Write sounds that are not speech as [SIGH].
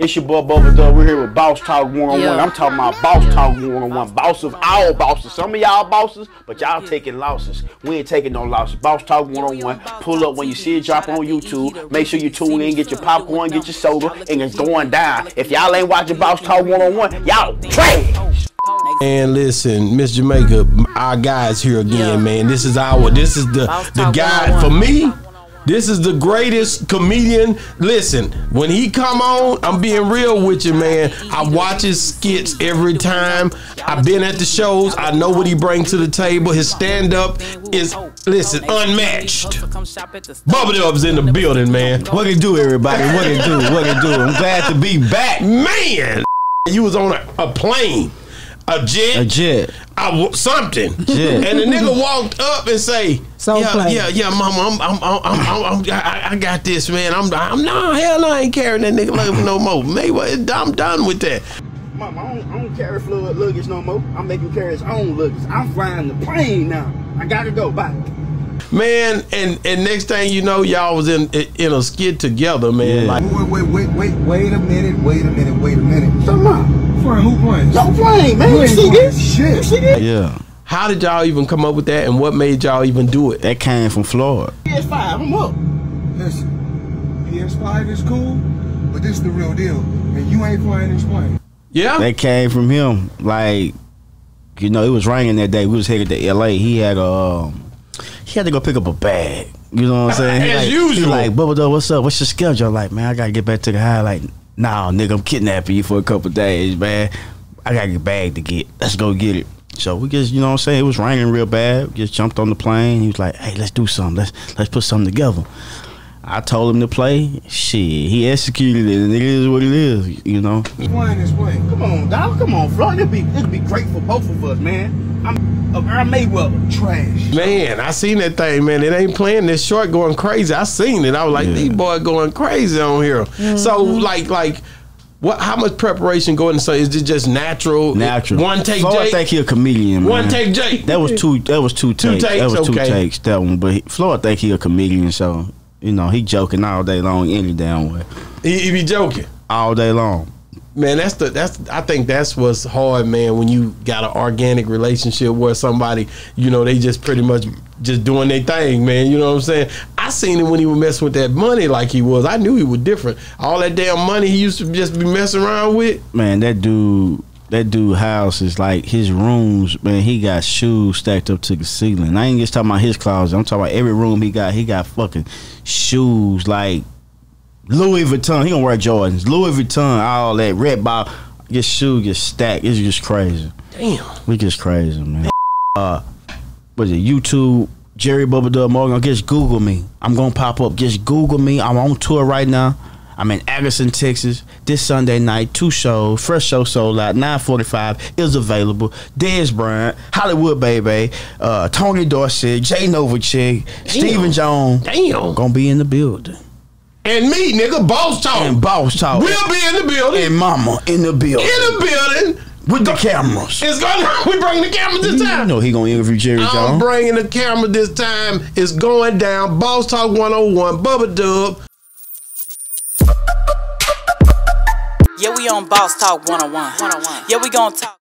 It's your boy Bubba Dub. We're here with Boss Talk One on One. Yeah. I'm talking about Boss Talk One on One. Boss of all bosses. Some of y'all bosses, but y'all taking losses. We ain't taking no losses. Boss Talk One on One. Pull up when you see it drop on YouTube. Make sure you tune in, get your popcorn, get your soda, and it's going down. If y'all ain't watching Boss Talk One on One, y'all trash. And listen, Miss Jamica, our guys here again, man. This is our, this is the the guy for me. This is the greatest comedian. Listen, when he come on, I'm being real with you, man. I watch his skits every time. I've been at the shows. I know what he brings to the table. His stand up is, listen, unmatched. Bubba Dub's in the building, man. What it do, everybody? What it do? What it do? I'm glad to be back. Man, you was on a, a plane, a jet, A jet. I w- something. Yeah. And the nigga walked up and say, So yeah, play. yeah, yeah, mama, I'm, I'm, I'm, I'm, I'm, I, I got this, man. I'm, I'm, no, hell, I ain't carrying that nigga luggage no more. [LAUGHS] Maybe I'm done with that. Mom, I don't, I don't carry Floyd luggage no more. I'm making carry his own luggage. I'm flying the plane now. I gotta go. Bye. Man, and and next thing you know, y'all was in in a skit together, man. Yeah. Like, Wait, wait, wait, wait, wait a minute, wait a minute, wait a minute. Come on. For who playing? Yo, plane, man. You You see this? shit. You see this? Yeah. how did y'all even come up with that, and what made y'all even do it? That came from Florida. PS5, I'm up. Listen, PS5 is cool, but this is the real deal. And you ain't flying this plane. Yeah, That came from him. Like, you know, it was raining that day. We was headed to LA. He had a um, he had to go pick up a bag. You know what I'm saying? He [LAUGHS] As like, He usual. like, Bubba Dub, what's up? What's your schedule? I'm like, man, I gotta get back to the high. Like, nah, nigga, I'm kidnapping you for a couple days, man. I got a bag to get. Let's go get it. So we just, you know what I'm saying? It was raining real bad. We just jumped on the plane. He was like, hey, let's do something. Let's let's put something together. I told him to play. Shit, he executed it, and it is what it is. You know. Flying this plane? Come on, dog. Come on, Floyd. It'd be, it'd be great for both of us, man. I'm uh, Earl Mayweather. Trash. Man, I seen that thing, man. It ain't playing this short going crazy. I seen it. I was like, Yeah. these boys going crazy on here. So like like what how much preparation going into so is it just natural? Natural. One take Floyd Jake. think he a comedian. One take Jake. That was two. That was two takes. takes, that was two takes. That one. But he, Floyd think he a comedian, so you know he joking all day long, any damn way, He, he be joking. all day long. Man, that's the that's I think that's what's hard, man, when you got an organic relationship where somebody, you know, they just pretty much just doing their thing, man. You know what I'm saying? I seen him when he was messing with that money like he was. I knew he was different. All that damn money he used to just be messing around with. Man, that dude. That dude house is like his rooms, man. He got shoes stacked up to the ceiling. I ain't just talking about his closet. I'm talking about every room he got. He got fucking shoes like Louis Vuitton. He gonna wear Jordans. Louis Vuitton, all that red ball. Your shoe gets stacked. It's just crazy. Damn. We just crazy, man. Uh, was it YouTube? Jerry Bubba Dub Morgan. Just Google me. I'm gonna pop up. Just Google me. I'm on tour right now. I'm in Addison, Texas. This Sunday night, two shows. First show sold out. 9:45 is available. Dez Bryant, Hollywood Baby, uh, Tony Dorsett, Jay Novacek, Stephen Jones. Damn. Gonna be in the building. And me, nigga, boss talk. And Boss Talk. We'll be in the building. and Mama in the building. in the building. with the cameras. It's gonna [LAUGHS] we bring the camera this time. You time. know he gonna interview Jerry I'm Jones. bringing the camera this time. It's going down. Boss Talk 101. Bubba Dub. Yeah, we on Boss Talk 101. 101. Yeah, we gonna talk.